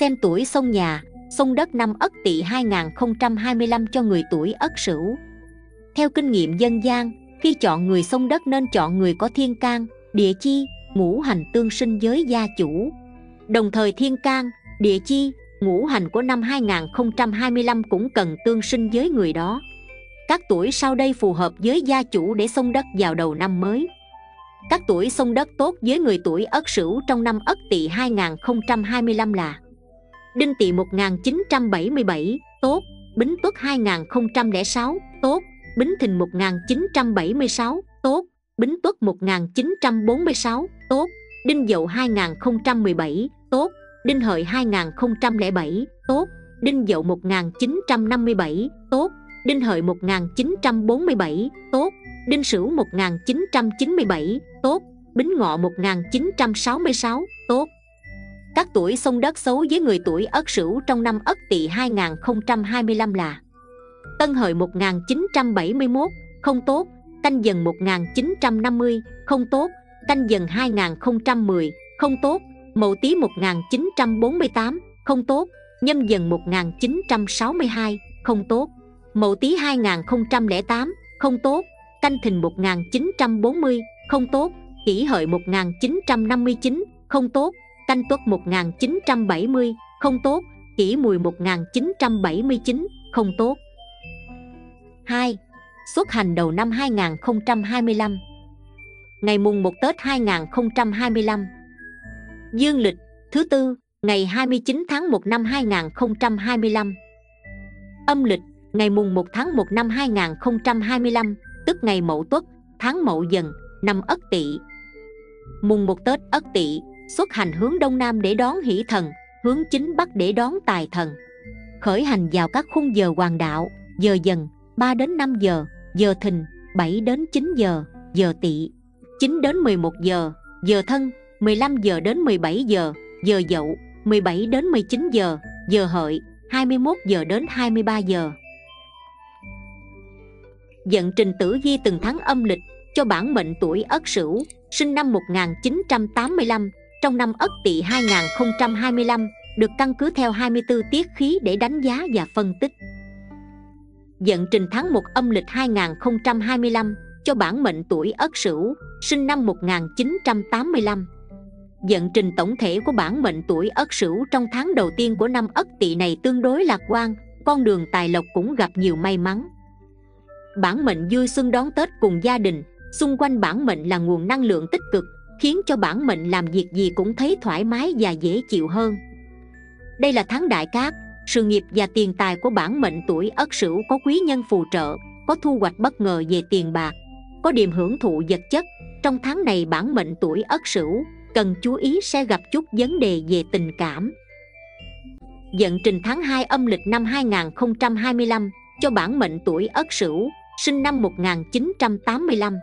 Xem tuổi sông nhà sông đất năm Ất Tỵ 2025 cho người tuổi Ất Sửu. Theo kinh nghiệm dân gian, khi chọn người sông đất nên chọn người có thiên can, địa chi, ngũ hành tương sinh với gia chủ. Đồng thời thiên can, địa chi, ngũ hành của năm 2025 cũng cần tương sinh với người đó. Các tuổi sau đây phù hợp với gia chủ để sông đất vào đầu năm mới. Các tuổi sông đất tốt với người tuổi Ất Sửu trong năm Ất Tỵ 2025 là Đinh Tỵ 1977, tốt Bính Tuất 2006, tốt Bính Thìn 1976, tốt. Bính Tuất 1946, tốt. Đinh Dậu 2017, tốt. Đinh Hợi 2007, tốt. Đinh Dậu 1957, tốt. Đinh Hợi 1947, tốt. Đinh Sửu 1997, tốt. Bính Ngọ 1966, tốt. Các tuổi xông đất xấu với người tuổi Ất Sửu trong năm Ất Tỵ 2025 là Tân Hợi 1971, không tốt Canh Dần 1950, không tốt Canh Dần 2010, không tốt Mậu Tý 1948, không tốt Nhâm Dần 1962, không tốt Mậu Tý 2008, không tốt Canh Thìn 1940, không tốt Kỷ Hợi 1959, không tốt Canh Tuất 1970, không tốt Kỷ Mùi 1979, không tốt 2. Xuất hành đầu năm 2025 Ngày mùng 1 Tết 2025 Dương lịch thứ tư ngày 29 tháng 1 năm 2025 Âm lịch ngày mùng 1 tháng 1 năm 2025 tức ngày Mậu Tuất, tháng Mậu Dần, năm Ất Tỵ. Mùng 1 Tết Ất Tỵ xuất hành hướng đông nam để đón hỷ thần hướng chính bắc để đón tài thần khởi hành vào các khung giờ hoàng đạo giờ dần 3 đến 5 giờ giờ thìn 7 đến 9 giờ giờ tỵ 9 đến 11 giờ giờ thân 15 giờ đến 17 giờ giờ dậu 17 đến 19 giờ giờ hợi 21 giờ đến 23 giờ Dận trình tử ghi từng tháng âm lịch cho bản mệnh tuổi Ất Sửu, sinh năm 1985, trong năm Ất Tỵ 2025 được căn cứ theo 24 tiết khí để đánh giá và phân tích. Dận trình tháng 1 âm lịch 2025 cho bản mệnh tuổi Ất Sửu, sinh năm 1985. Dận trình tổng thể của bản mệnh tuổi Ất Sửu trong tháng đầu tiên của năm Ất Tỵ này tương đối lạc quan, con đường tài lộc cũng gặp nhiều may mắn. Bản mệnh vui xuân đón Tết cùng gia đình, xung quanh bản mệnh là nguồn năng lượng tích cực, khiến cho bản mệnh làm việc gì cũng thấy thoải mái và dễ chịu hơn đây là tháng đại cát sự nghiệp và tiền tài của bản mệnh tuổi ất sửu có quý nhân phù trợ có thu hoạch bất ngờ về tiền bạc có điểm hưởng thụ vật chất. Trong tháng này bản mệnh tuổi ất sửu cần chú ý sẽ gặp chút vấn đề về tình cảm. Dận trình tháng 2 âm lịch năm 2025 cho bản mệnh tuổi Ất Sửu, sinh năm 1985.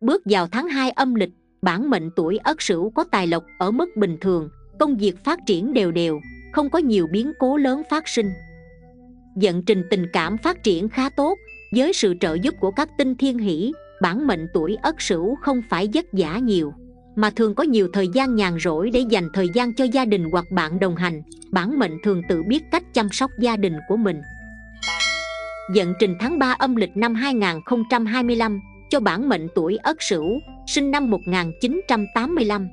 Bước vào tháng 2 âm lịch, bản mệnh tuổi ất sửu có tài lộc ở mức bình thường công việc phát triển đều đều không có nhiều biến cố lớn phát sinh. Dận trình tình cảm phát triển khá tốt với sự trợ giúp của các tinh thiên hỷ bản mệnh tuổi ất sửu không phải vất vả nhiều mà thường có nhiều thời gian nhàn rỗi để dành thời gian cho gia đình hoặc bạn đồng hành. Bản mệnh thường tự biết cách chăm sóc gia đình của mình. Dận trình tháng 3 âm lịch năm 2025 cho bản mệnh tuổi Ất Sửu, sinh năm 1985.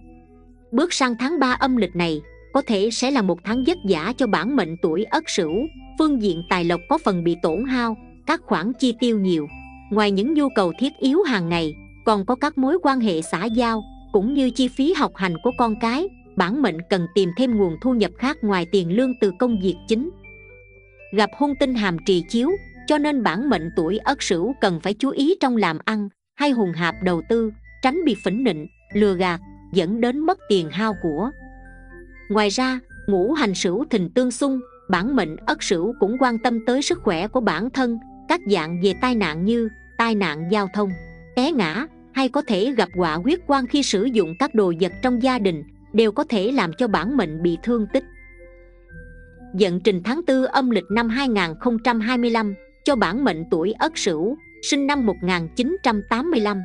Bước sang tháng 3 âm lịch này, có thể sẽ là một tháng vất vả cho bản mệnh tuổi Ất Sửu, phương diện tài lộc có phần bị tổn hao, các khoản chi tiêu nhiều. Ngoài những nhu cầu thiết yếu hàng ngày, còn có các mối quan hệ xã giao, cũng như chi phí học hành của con cái, bản mệnh cần tìm thêm nguồn thu nhập khác ngoài tiền lương từ công việc chính. Gặp hung tinh hàm trì chiếu, cho nên bản mệnh tuổi ất sửu cần phải chú ý trong làm ăn hay hùng hạp đầu tư tránh bị phỉnh nịnh lừa gạt dẫn đến mất tiền hao của ngoài ra ngũ hành sửu thìn tương xung bản mệnh ất sửu cũng quan tâm tới sức khỏe của bản thân các dạng về tai nạn như tai nạn giao thông té ngã hay có thể gặp quả huyết quan khi sử dụng các đồ vật trong gia đình đều có thể làm cho bản mệnh bị thương tích Dận trình tháng 4 âm lịch năm 2025 cho bản mệnh tuổi Ất Sửu, sinh năm 1985.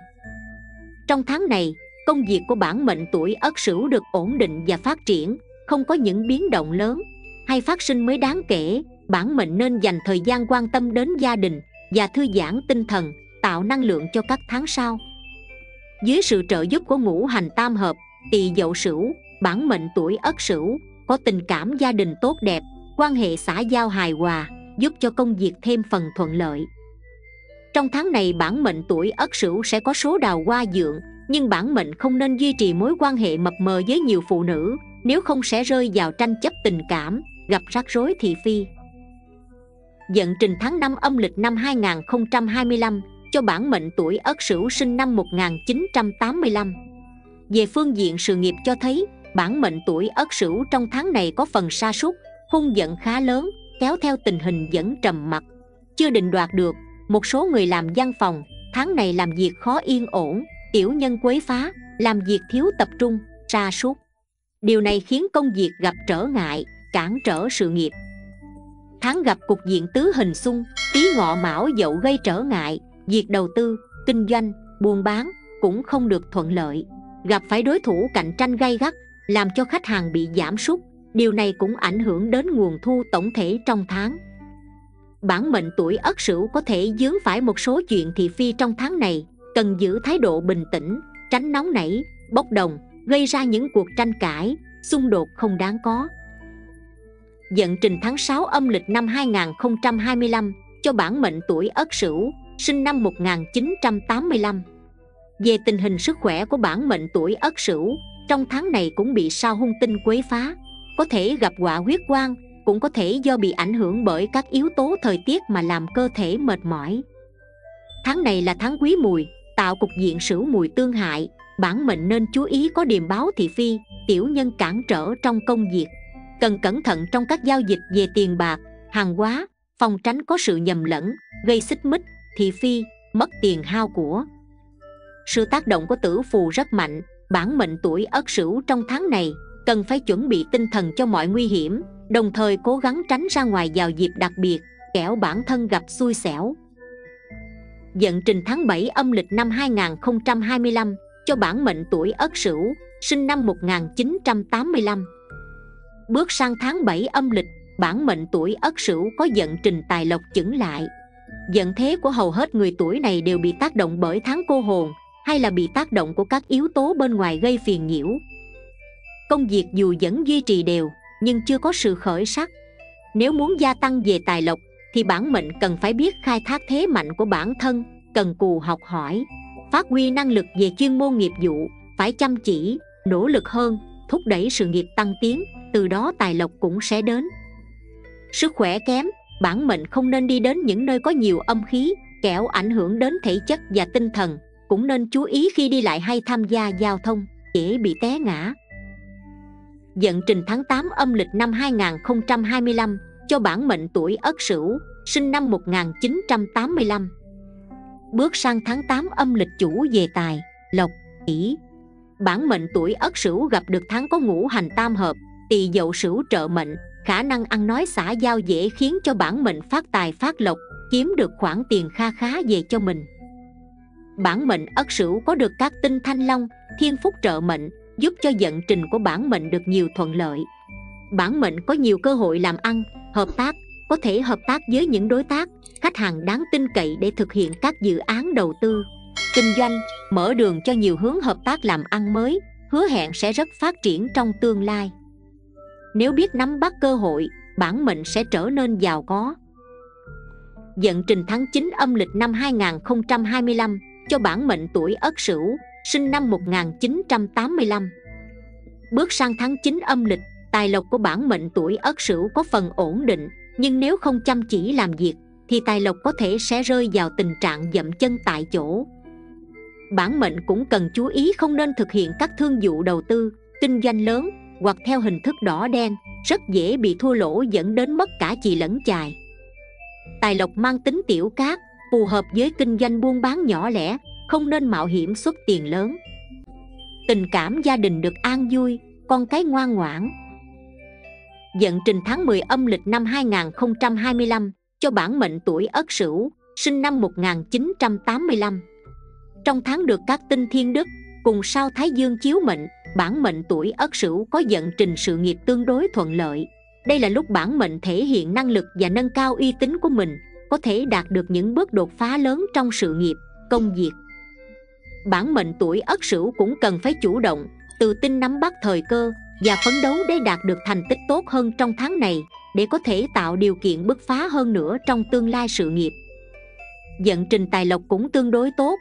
Trong tháng này, công việc của bản mệnh tuổi Ất Sửu được ổn định và phát triển, không có những biến động lớn hay phát sinh mới đáng kể. Bản mệnh nên dành thời gian quan tâm đến gia đình và thư giãn tinh thần, tạo năng lượng cho các tháng sau. Dưới sự trợ giúp của ngũ hành tam hợp, tỳ dậu sửu, bản mệnh tuổi Ất Sửu có tình cảm gia đình tốt đẹp, quan hệ xã giao hài hòa, giúp cho công việc thêm phần thuận lợi. Trong tháng này bản mệnh tuổi Ất Sửu sẽ có số đào hoa dượng, nhưng bản mệnh không nên duy trì mối quan hệ mập mờ với nhiều phụ nữ, nếu không sẽ rơi vào tranh chấp tình cảm, gặp rắc rối thị phi. Dận trình tháng 5 âm lịch năm 2025 cho bản mệnh tuổi Ất Sửu sinh năm 1985. Về phương diện sự nghiệp cho thấy, bản mệnh tuổi Ất Sửu trong tháng này có phần sa sút, hung giận khá lớn, kéo theo tình hình vẫn trầm mặc. Chưa định đoạt được, một số người làm văn phòng, tháng này làm việc khó yên ổn, tiểu nhân quấy phá, làm việc thiếu tập trung, sa sút. Điều này khiến công việc gặp trở ngại, cản trở sự nghiệp. Tháng gặp cục diện tứ hình xung, tí ngọ mão dậu gây trở ngại, việc đầu tư, kinh doanh, buôn bán cũng không được thuận lợi. Gặp phải đối thủ cạnh tranh gay gắt, làm cho khách hàng bị giảm sút, điều này cũng ảnh hưởng đến nguồn thu tổng thể trong tháng bản mệnh tuổi ất sửu có thể dướng phải một số chuyện thị phi trong tháng này cần giữ thái độ bình tĩnh tránh nóng nảy bốc đồng gây ra những cuộc tranh cãi xung đột không đáng có Dận trình tháng 6 âm lịch năm 2025 cho bản mệnh tuổi Ất Sửu, sinh năm 1985. Về tình hình sức khỏe của bản mệnh tuổi Ất Sửu, trong tháng này cũng bị sao hung tinh quấy phá, có thể gặp quả huyết quang cũng có thể do bị ảnh hưởng bởi các yếu tố thời tiết mà làm cơ thể mệt mỏi tháng này là tháng quý mùi tạo cục diện sửu mùi tương hại bản mệnh nên chú ý có điềm báo thị phi, tiểu nhân cản trở trong công việc. Cần cẩn thận trong các giao dịch về tiền bạc, hàng hóa, phòng tránh có sự nhầm lẫn, gây xích mích, thị phi, mất tiền hao của. Sự tác động của tử phù rất mạnh, bản mệnh tuổi ất sửu trong tháng này, cần phải chuẩn bị tinh thần cho mọi nguy hiểm, đồng thời cố gắng tránh ra ngoài vào dịp đặc biệt, kẻo bản thân gặp xui xẻo. Dận trình tháng 7 âm lịch năm 2025 cho bản mệnh tuổi Ất Sửu, sinh năm 1985. Bước sang tháng 7 âm lịch, bản mệnh tuổi Ất Sửu có vận trình tài lộc chững lại. vận thế của hầu hết người tuổi này đều bị tác động bởi tháng cô hồn hay là bị tác động của các yếu tố bên ngoài gây phiền nhiễu, công việc dù vẫn duy trì đều nhưng chưa có sự khởi sắc nếu muốn gia tăng về tài lộc thì bản mệnh cần phải biết khai thác thế mạnh của bản thân cần cù học hỏi phát huy năng lực về chuyên môn nghiệp vụ phải chăm chỉ nỗ lực hơn thúc đẩy sự nghiệp tăng tiến từ đó tài lộc cũng sẽ đến sức khỏe kém bản mệnh không nên đi đến những nơi có nhiều âm khí kẻo ảnh hưởng đến thể chất và tinh thần cũng nên chú ý khi đi lại hay tham gia giao thông dễ bị té ngã Dận trình tháng 8 âm lịch năm 2025 cho bản mệnh tuổi Ất Sửu, sinh năm 1985. Bước sang tháng 8 âm lịch chủ về tài, lộc, kỷ. Bản mệnh tuổi Ất Sửu gặp được tháng có ngũ hành tam hợp, tỳ dậu sửu trợ mệnh, khả năng ăn nói xã giao dễ khiến cho bản mệnh phát tài phát lộc, kiếm được khoản tiền kha khá về cho mình. Bản mệnh Ất Sửu có được các tinh thanh long, thiên phúc trợ mệnh, giúp cho vận trình của bản mệnh được nhiều thuận lợi bản mệnh có nhiều cơ hội làm ăn hợp tác có thể hợp tác với những đối tác khách hàng đáng tin cậy để thực hiện các dự án đầu tư. Kinh doanh mở đường cho nhiều hướng hợp tác làm ăn mới hứa hẹn sẽ rất phát triển trong tương lai. Nếu biết nắm bắt cơ hội bản mệnh sẽ trở nên giàu có. Dận trình tháng 9 âm lịch năm 2025 cho bản mệnh tuổi Ất Sửu sinh năm 1985. Bước sang tháng 9 âm lịch, tài lộc của bản mệnh tuổi Ất Sửu có phần ổn định, nhưng nếu không chăm chỉ làm việc, thì tài lộc có thể sẽ rơi vào tình trạng dậm chân tại chỗ. bản mệnh cũng cần chú ý không nên thực hiện các thương vụ đầu tư, kinh doanh lớn, hoặc theo hình thức đỏ đen, rất dễ bị thua lỗ dẫn đến mất cả chì lẫn chài tài lộc mang tính tiểu cát, phù hợp với kinh doanh buôn bán nhỏ lẻ, không nên mạo hiểm xuất tiền lớn tình cảm gia đình được an vui, con cái ngoan ngoãn Dận trình tháng 10 âm lịch năm 2025 cho bản mệnh tuổi Ất Sửu, sinh năm 1985. Trong tháng được các tinh thiên đức cùng sao Thái Dương chiếu mệnh, bản mệnh tuổi Ất Sửu có dận trình sự nghiệp tương đối thuận lợi. Đây là lúc bản mệnh thể hiện năng lực và nâng cao uy tín của mình, có thể đạt được những bước đột phá lớn trong sự nghiệp, công việc. Bản mệnh tuổi Ất Sửu cũng cần phải chủ động, tự tin nắm bắt thời cơ và phấn đấu để đạt được thành tích tốt hơn trong tháng này để có thể tạo điều kiện bứt phá hơn nữa trong tương lai sự nghiệp. Vận trình tài lộc cũng tương đối tốt,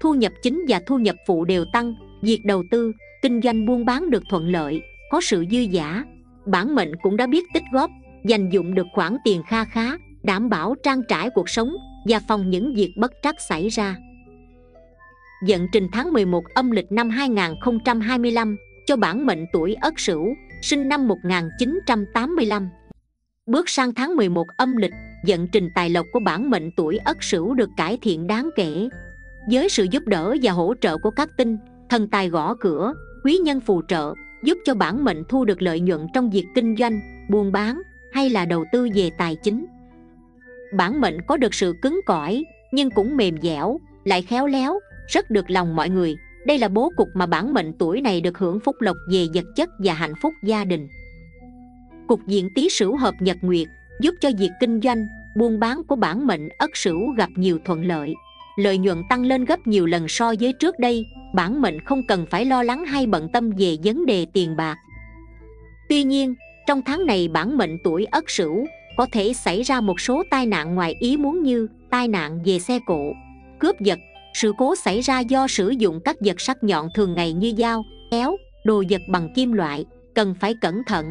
thu nhập chính và thu nhập phụ đều tăng, việc đầu tư, kinh doanh buôn bán được thuận lợi, có sự dư giả. Bản mệnh cũng đã biết tích góp, dành dụng được khoản tiền kha khá, đảm bảo trang trải cuộc sống và phòng những việc bất trắc xảy ra. Vận trình tháng 11 âm lịch năm 2025 cho bản mệnh tuổi Ất Sửu, sinh năm 1985. Bước sang tháng 11 âm lịch, vận trình tài lộc của bản mệnh tuổi Ất Sửu được cải thiện đáng kể. Với sự giúp đỡ và hỗ trợ của các tinh, thần tài gõ cửa, quý nhân phù trợ, giúp cho bản mệnh thu được lợi nhuận trong việc kinh doanh, buôn bán hay là đầu tư về tài chính. Bản mệnh có được sự cứng cỏi, nhưng cũng mềm dẻo, lại khéo léo, rất được lòng mọi người. Đây là bố cục mà bản mệnh tuổi này được hưởng phúc lộc về vật chất và hạnh phúc gia đình. Cục diện tý sửu hợp nhật nguyệt giúp cho việc kinh doanh, buôn bán của bản mệnh ất sửu gặp nhiều thuận lợi. Lợi nhuận tăng lên gấp nhiều lần so với trước đây, bản mệnh không cần phải lo lắng hay bận tâm về vấn đề tiền bạc. Tuy nhiên, trong tháng này bản mệnh tuổi ất sửu có thể xảy ra một số tai nạn ngoài ý muốn như tai nạn về xe cộ, cướp giật sự cố xảy ra do sử dụng các vật sắc nhọn thường ngày như dao kéo đồ vật bằng kim loại cần phải cẩn thận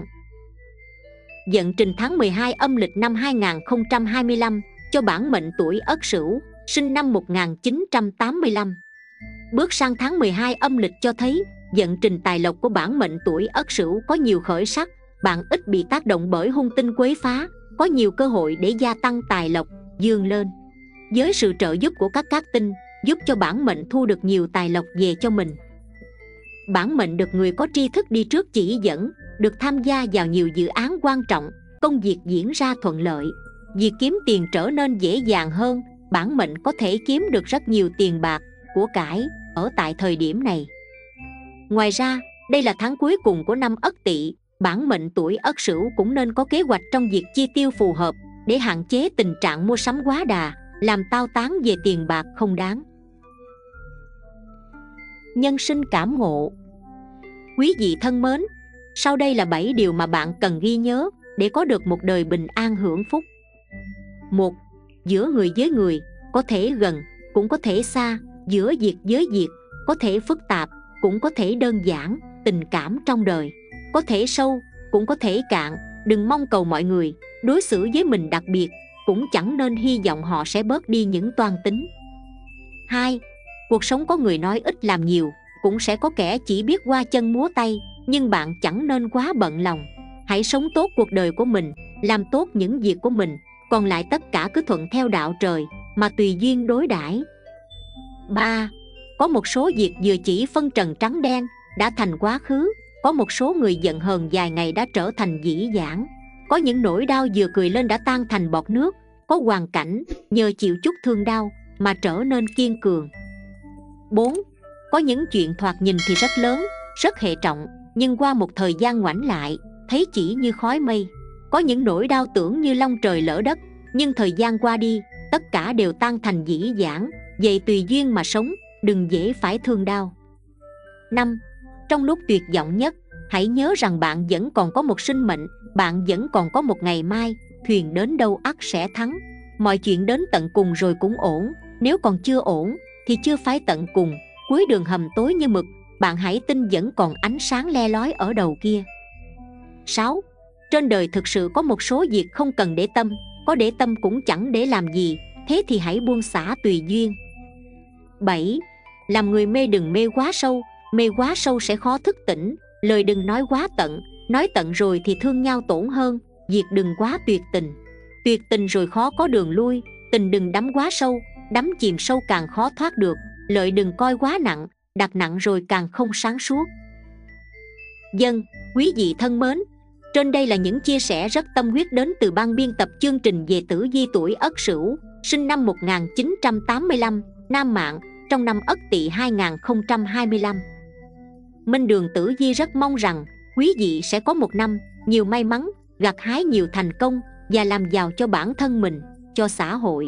Dận trình tháng 12 âm lịch năm 2025 cho bản mệnh tuổi Ất Sửu, sinh năm 1985. Bước sang tháng 12 âm lịch cho thấy Dận trình tài lộc của bản mệnh tuổi Ất Sửu có nhiều khởi sắc, bạn ít bị tác động bởi hung tinh quấy phá, có nhiều cơ hội để gia tăng tài lộc, dương lên. Với sự trợ giúp của các cát tinh, giúp cho bản mệnh thu được nhiều tài lộc về cho mình. Bản mệnh được người có tri thức đi trước chỉ dẫn, được tham gia vào nhiều dự án quan trọng công việc diễn ra thuận lợi. Việc kiếm tiền trở nên dễ dàng hơn bản mệnh có thể kiếm được rất nhiều tiền bạc của cải ở tại thời điểm này. Ngoài ra đây là tháng cuối cùng của năm ất tỵ bản mệnh tuổi ất sửu cũng nên có kế hoạch trong việc chi tiêu phù hợp để hạn chế tình trạng mua sắm quá đà làm tao tán về tiền bạc không đáng nhân sinh cảm ngộ quý vị thân mến sau đây là 7 điều mà bạn cần ghi nhớ để có được một đời bình an hưởng phúc. Một, Giữa người với người, có thể gần, cũng có thể xa, giữa việc với việc, có thể phức tạp, cũng có thể đơn giản, tình cảm trong đời, có thể sâu, cũng có thể cạn, đừng mong cầu mọi người đối xử với mình đặc biệt, cũng chẳng nên hy vọng họ sẽ bớt đi những toan tính. Hai, Cuộc sống có người nói ít làm nhiều, cũng sẽ có kẻ chỉ biết qua chân múa tay, nhưng bạn chẳng nên quá bận lòng. Hãy sống tốt cuộc đời của mình làm tốt những việc của mình còn lại tất cả cứ thuận theo đạo trời mà tùy duyên đối đãi. Ba có một số việc vừa chỉ phân trần trắng đen đã thành quá khứ có một số người giận hờn dài ngày đã trở thành dĩ dãn. Có những nỗi đau vừa cười lên đã tan thành bọt nước có hoàn cảnh nhờ chịu chút thương đau mà trở nên kiên cường. 4. Có những chuyện thoạt nhìn thì rất lớn, rất hệ trọng nhưng qua một thời gian ngoảnh lại thấy chỉ như khói mây. Có những nỗi đau tưởng như long trời lỡ đất nhưng thời gian qua đi tất cả đều tan thành dĩ dãn vậy tùy duyên mà sống đừng dễ phải thương đau. Năm. Trong lúc tuyệt vọng nhất hãy nhớ rằng bạn vẫn còn có một sinh mệnh bạn vẫn còn có một ngày mai thuyền đến đâu ắt sẽ thắng. Mọi chuyện đến tận cùng rồi cũng ổn nếu còn chưa ổn thì chưa phải tận cùng, cuối đường hầm tối như mực, bạn hãy tin vẫn còn ánh sáng le lói ở đầu kia 6. Trên đời thực sự có một số việc không cần để tâm, Có để tâm cũng chẳng để làm gì, Thế thì hãy buông xả tùy duyên 7. làm người mê đừng mê quá sâu, mê quá sâu sẽ khó thức tỉnh, lời đừng nói quá tận, nói tận rồi thì thương nhau tổn hơn, việc đừng quá tuyệt tình tuyệt tình rồi khó có đường lui, tình đừng đắm quá sâu đắm chìm sâu càng khó thoát được lợi đừng coi quá nặng đặt nặng rồi càng không sáng suốt dân quý vị thân mến trên đây là những chia sẻ rất tâm huyết đến từ ban biên tập chương trình về tử di tuổi Ất Sửu, sinh năm 1985, Nam Mạng, trong năm Ất Tỵ 2025. Minh Đường Tử Di rất mong rằng quý vị sẽ có một năm nhiều may mắn, gặt hái nhiều thành công và làm giàu cho bản thân mình, cho xã hội.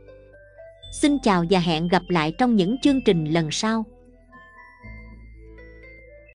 Xin chào và hẹn gặp lại trong những chương trình lần sau.